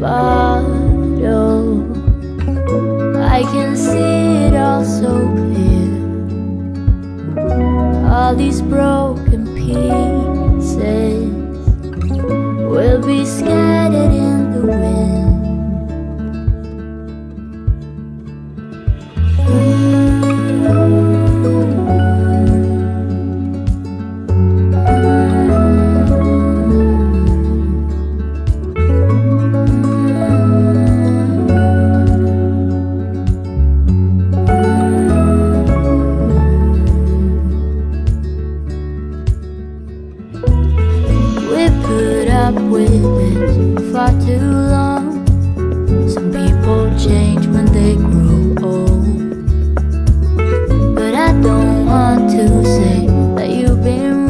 bottle. I can see it all so clear. All these broken with it too long. Some people change when they grow old. But I don't want to say that you've been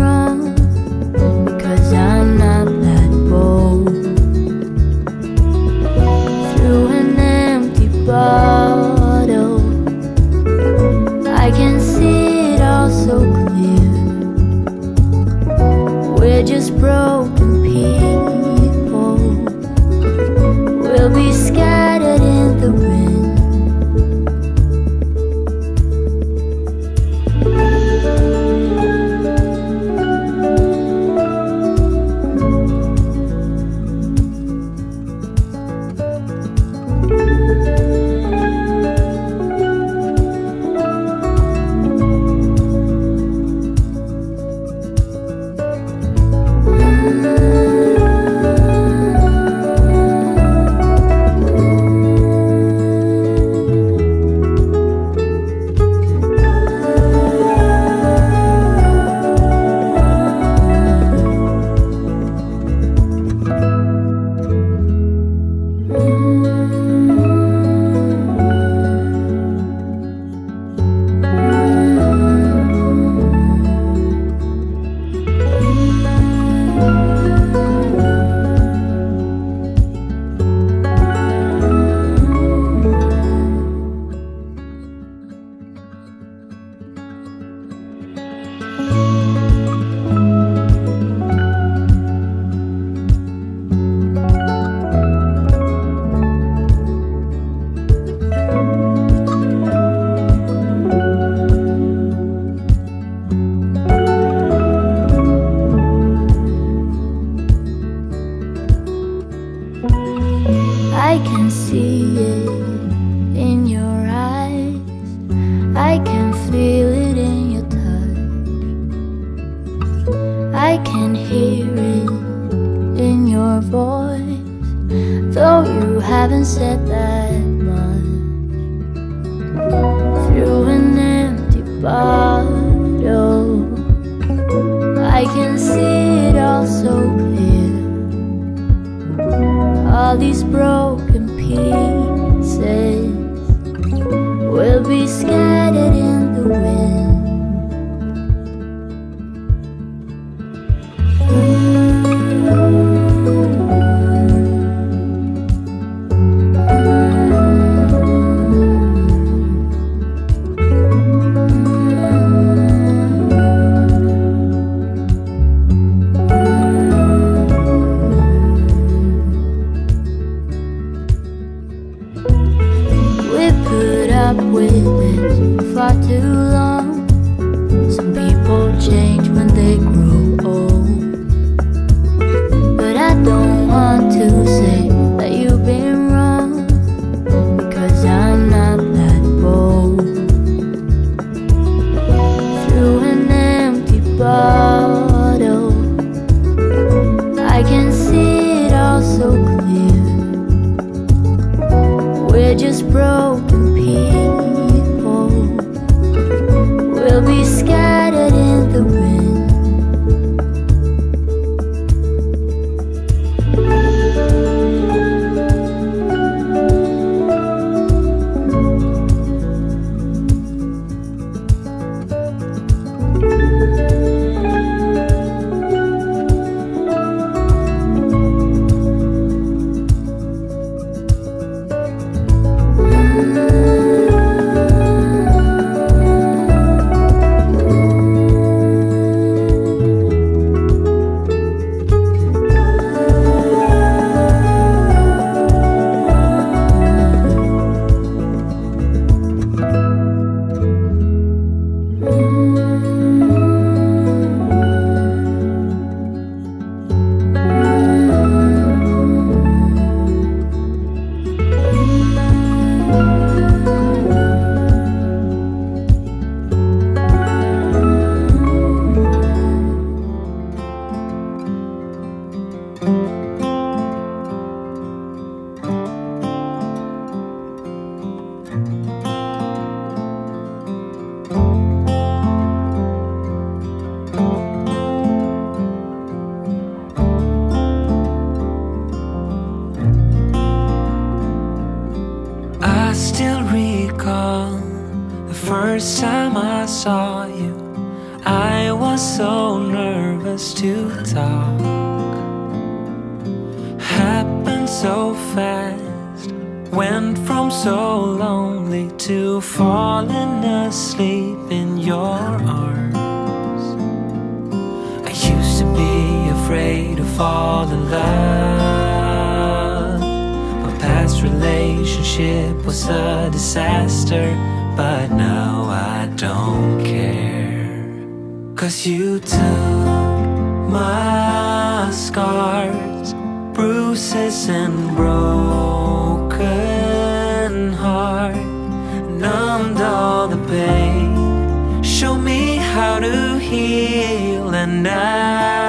I'm not that bold. Through an empty bottle, I can see it all so clear. We're just broken I can hear it in your voice, though you haven't said that much. Through an empty bottle, I can see it all so clear. All these broken pieces I can see it all so clear. We're just broken so nervous to talk. Happened so fast, went from so lonely to falling asleep in your arms. I used to be afraid to fall in love. My past relationship was a disaster but now I don't care. Cause you took my scars, bruises, and broken heart, numbed all the pain. Show me how to heal, and I